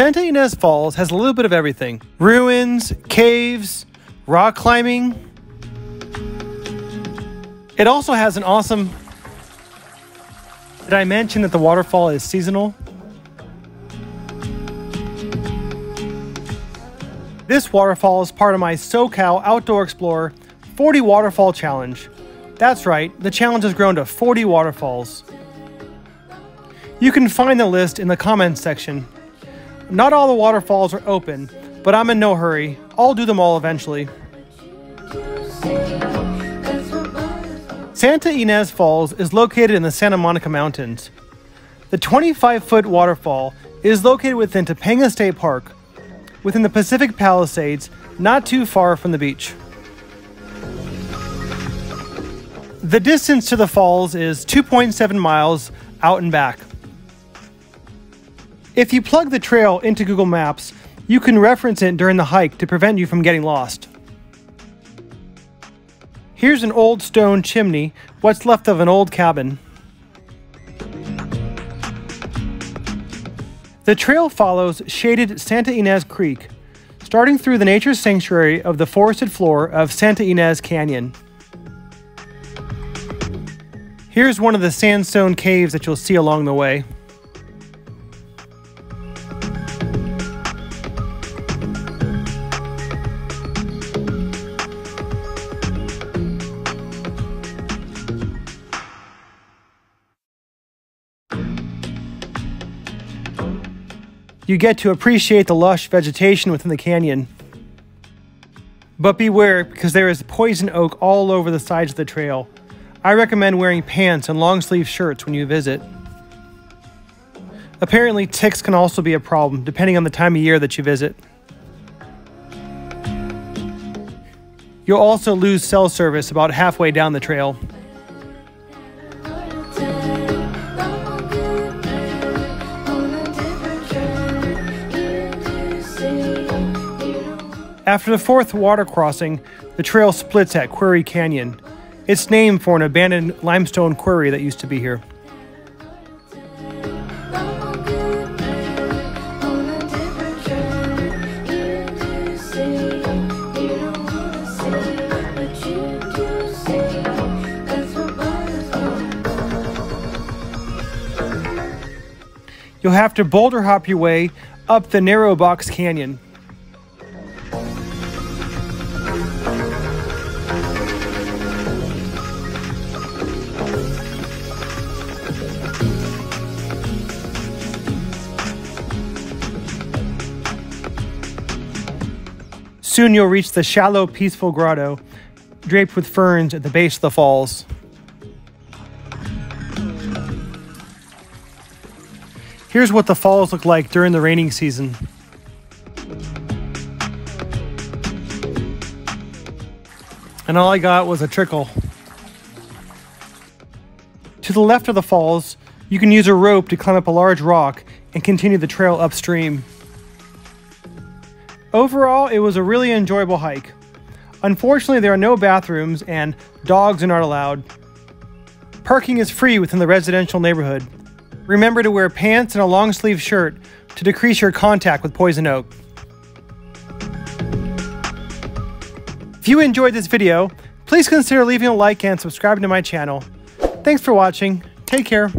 Santa Ynez Falls has a little bit of everything ruins, caves, rock climbing. It also has an awesome. Did I mention that the waterfall is seasonal? This waterfall is part of my SoCal Outdoor Explorer 40 Waterfall Challenge. That's right, the challenge has grown to 40 waterfalls. You can find the list in the comments section. Not all the waterfalls are open, but I'm in no hurry. I'll do them all eventually. Santa Ynez Falls is located in the Santa Monica Mountains. The 25 foot waterfall is located within Topanga State Park, within the Pacific Palisades, not too far from the beach. The distance to the falls is 2.7 miles out and back. If you plug the trail into Google Maps, you can reference it during the hike to prevent you from getting lost. Here's an old stone chimney, what's left of an old cabin. The trail follows shaded Santa Ynez Creek, starting through the nature sanctuary of the forested floor of Santa Ynez Canyon. Here's one of the sandstone caves that you'll see along the way. You get to appreciate the lush vegetation within the canyon. But beware, because there is poison oak all over the sides of the trail. I recommend wearing pants and long sleeve shirts when you visit. Apparently, ticks can also be a problem, depending on the time of year that you visit. You'll also lose cell service about halfway down the trail. After the fourth water crossing, the trail splits at Quarry Canyon. It's named for an abandoned limestone quarry that used to be here. You'll have to boulder hop your way up the narrow box canyon. Soon you'll reach the shallow, peaceful grotto, draped with ferns at the base of the falls. Here's what the falls look like during the raining season. And all I got was a trickle. To the left of the falls, you can use a rope to climb up a large rock and continue the trail upstream. Overall, it was a really enjoyable hike. Unfortunately, there are no bathrooms and dogs are not allowed. Parking is free within the residential neighborhood. Remember to wear pants and a long sleeve shirt to decrease your contact with poison oak. If you enjoyed this video, please consider leaving a like and subscribing to my channel. Thanks for watching. Take care.